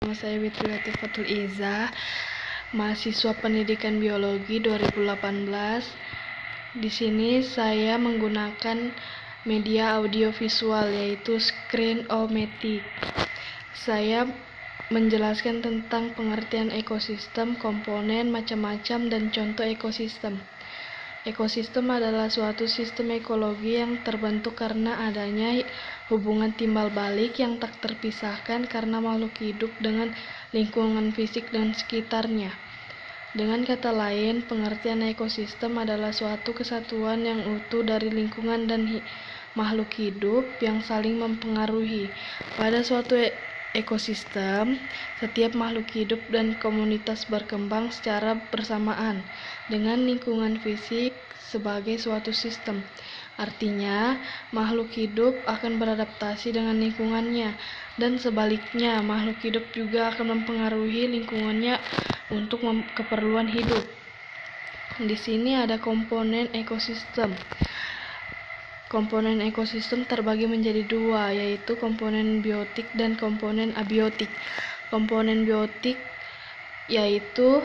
Nama saya Witriwati Fatul Iza, mahasiswa pendidikan biologi 2018. Di sini saya menggunakan media audiovisual yaitu Screen-O-Matic. Saya menjelaskan tentang pengertian ekosistem, komponen, macam-macam, dan contoh ekosistem. Ekosistem adalah suatu sistem ekologi yang terbentuk karena adanya hubungan timbal balik yang tak terpisahkan karena makhluk hidup dengan lingkungan fisik dan sekitarnya. Dengan kata lain, pengertian ekosistem adalah suatu kesatuan yang utuh dari lingkungan dan hi makhluk hidup yang saling mempengaruhi. Pada suatu e ekosistem, setiap makhluk hidup dan komunitas berkembang secara bersamaan dengan lingkungan fisik sebagai suatu sistem. Artinya, makhluk hidup akan beradaptasi dengan lingkungannya, dan sebaliknya, makhluk hidup juga akan mempengaruhi lingkungannya untuk keperluan hidup. Di sini ada komponen ekosistem. Komponen ekosistem terbagi menjadi dua, yaitu komponen biotik dan komponen abiotik. Komponen biotik yaitu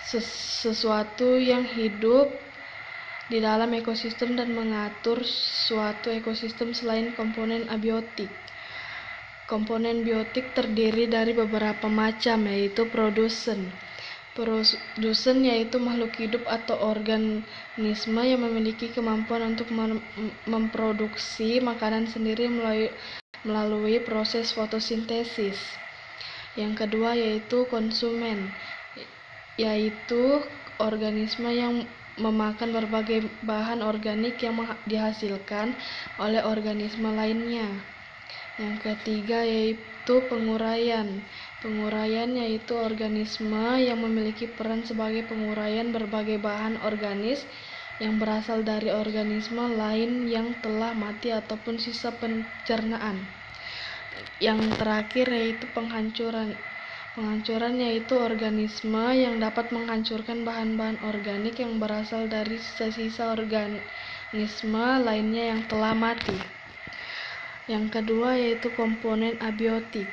sesuatu yang hidup di dalam ekosistem dan mengatur suatu ekosistem selain komponen abiotik. Komponen biotik terdiri dari beberapa macam, yaitu produsen. Produsen yaitu makhluk hidup atau organisme yang memiliki kemampuan untuk memproduksi makanan sendiri melalui, proses fotosintesis. Yang kedua yaitu konsumen, yaitu organisme yang memakan berbagai bahan organik yang dihasilkan oleh organisme lainnya. Yang ketiga yaitu penguraian. Penguraian yaitu organisme yang memiliki peran sebagai penguraian berbagai bahan organis yang berasal dari organisme lain yang telah mati ataupun sisa pencernaan. Yang terakhir yaitu penghancuran. Penghancuran yaitu organisme yang dapat menghancurkan bahan-bahan organik yang berasal dari sisa-sisa organisme lainnya yang telah mati. Yang kedua yaitu komponen abiotik.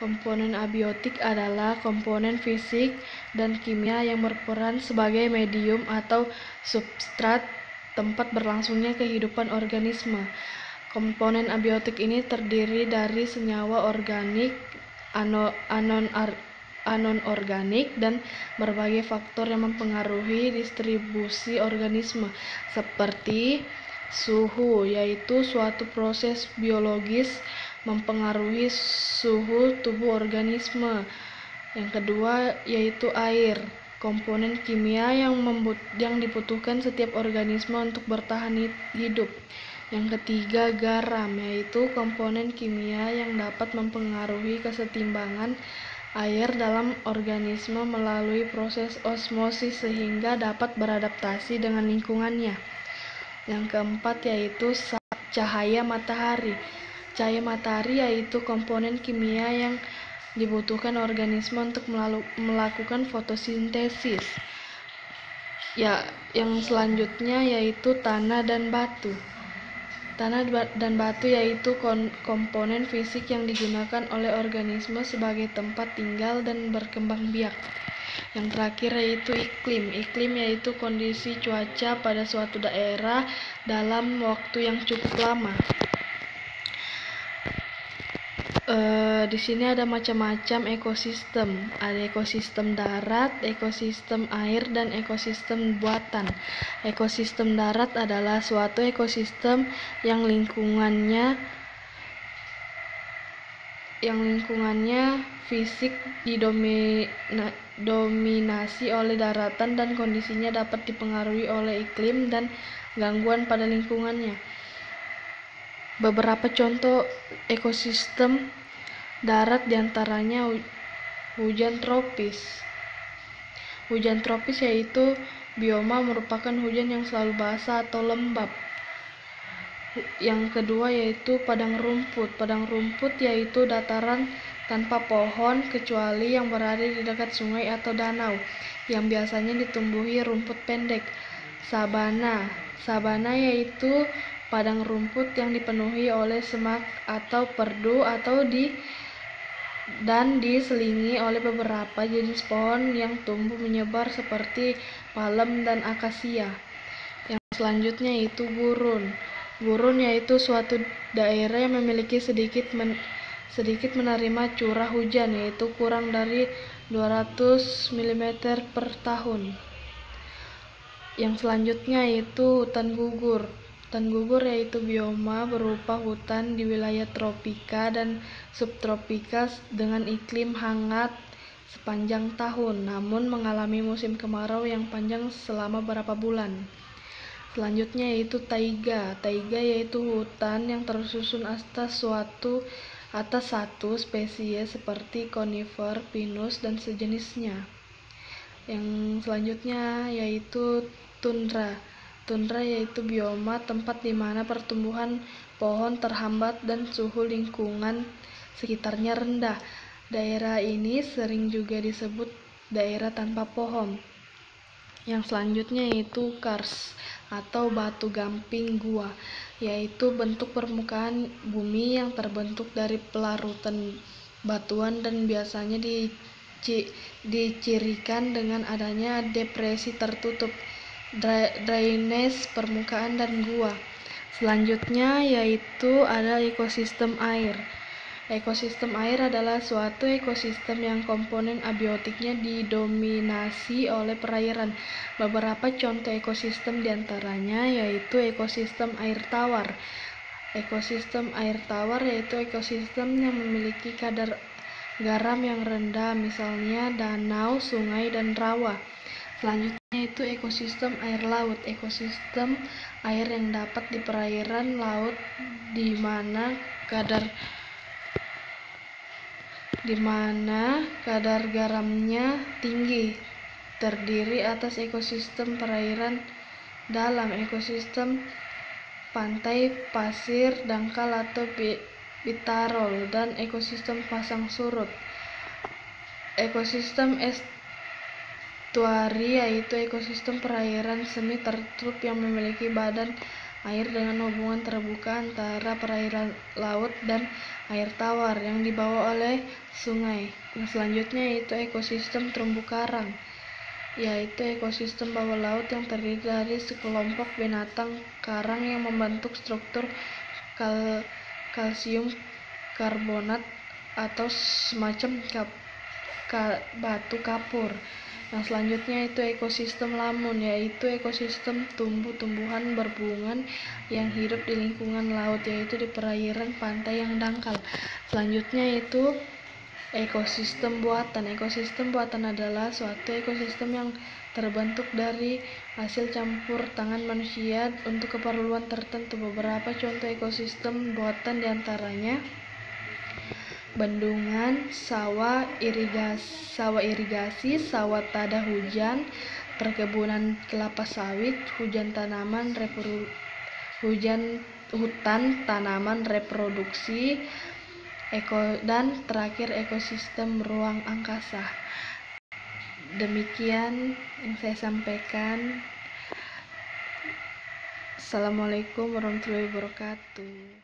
Komponen abiotik adalah komponen fisik dan kimia yang berperan sebagai medium atau substrat tempat berlangsungnya kehidupan organisme. Komponen abiotik ini terdiri dari senyawa organik, anon, anon-organik, dan berbagai faktor yang mempengaruhi distribusi organisme, seperti suhu, yaitu suatu proses biologis mempengaruhi suhu tubuh organisme. Yang kedua yaitu air, komponen kimia yang, yang dibutuhkan setiap organisme untuk bertahan hidup. Yang ketiga garam, yaitu komponen kimia yang dapat mempengaruhi kesetimbangan air dalam organisme melalui proses osmosis sehingga dapat beradaptasi dengan lingkungannya. Yang keempat yaitu cahaya matahari. Cahaya matahari yaitu komponen kimia yang dibutuhkan organisme untuk melakukan fotosintesis. Ya, yang selanjutnya yaitu tanah dan batu. Tanah dan batu yaitu komponen fisik yang digunakan oleh organisme sebagai tempat tinggal dan berkembang biak. Yang terakhir yaitu iklim. Iklim yaitu kondisi cuaca pada suatu daerah dalam waktu yang cukup lama. Uh, di sini ada macam-macam ekosistem. Ada ekosistem darat, ekosistem air, dan ekosistem buatan. Ekosistem darat adalah suatu ekosistem yang lingkungannya yang lingkungannya fisik didominasi oleh daratan dan kondisinya dapat dipengaruhi oleh iklim dan gangguan pada lingkungannya. Beberapa contoh ekosistem darat di antaranya hujan tropis. Hujan tropis yaitu bioma merupakan hujan yang selalu basah atau lembab. Yang kedua yaitu padang rumput. Padang rumput yaitu dataran tanpa pohon kecuali yang berada di dekat sungai atau danau yang biasanya ditumbuhi rumput pendek. Sabana. Sabana yaitu padang rumput yang dipenuhi oleh semak atau perdu atau di dan diselingi oleh beberapa jenis pohon yang tumbuh menyebar seperti palem dan akasia. Yang selanjutnya yaitu gurun. Gurun yaitu suatu daerah yang memiliki sedikit men sedikit menerima curah hujan yaitu kurang dari 200 mm per tahun. Yang selanjutnya yaitu hutan gugur. Hutan gugur yaitu bioma berupa hutan di wilayah tropika dan subtropika dengan iklim hangat sepanjang tahun, namun mengalami musim kemarau yang panjang selama beberapa bulan. Selanjutnya yaitu taiga. Taiga yaitu hutan yang tersusun atas suatu atas satu spesies seperti conifer, pinus, dan sejenisnya. Yang selanjutnya yaitu tundra. Tundra yaitu bioma tempat di mana pertumbuhan pohon terhambat dan suhu lingkungan sekitarnya rendah. Daerah ini sering juga disebut daerah tanpa pohon. Yang selanjutnya yaitu kars atau batu gamping gua, yaitu bentuk permukaan bumi yang terbentuk dari pelarutan batuan dan biasanya dicirikan dengan adanya depresi tertutup drainase permukaan dan gua. Selanjutnya yaitu ada ekosistem air. Ekosistem air adalah suatu ekosistem yang komponen abiotiknya didominasi oleh perairan. Beberapa contoh ekosistem di antaranya yaitu ekosistem air tawar. Ekosistem air tawar yaitu ekosistem yang memiliki kadar garam yang rendah, misalnya danau, sungai, dan rawa. Selanjutnya itu ekosistem air laut. Ekosistem air yang dapat di perairan laut di mana kadar di mana kadar garamnya tinggi terdiri atas ekosistem perairan dalam ekosistem pantai pasir dangkal atau bitarol dan ekosistem pasang surut ekosistem es Estuari yaitu ekosistem perairan semi tertutup yang memiliki badan air dengan hubungan terbuka antara perairan laut dan air tawar yang dibawa oleh sungai. Yang selanjutnya yaitu ekosistem terumbu karang, yaitu ekosistem bawah laut yang terdiri dari sekelompok binatang karang yang membentuk struktur kal kalsium karbonat atau semacam kap ka batu kapur. Yang selanjutnya itu ekosistem lamun, yaitu ekosistem tumbuh-tumbuhan berbungan yang hidup di lingkungan laut, yaitu di perairan pantai yang dangkal. Selanjutnya itu ekosistem buatan. Ekosistem buatan adalah suatu ekosistem yang terbentuk dari hasil campur tangan manusia untuk keperluan tertentu. Beberapa contoh ekosistem buatan di antaranya bendungan, sawah irigasi, sawah irigasi, sawah tada hujan, perkebunan kelapa sawit, hujan tanaman reprodu, hujan hutan tanaman reproduksi, eko dan terakhir ekosistem ruang angkasa. Demikian yang saya sampaikan. Assalamualaikum warahmatullahi wabarakatuh.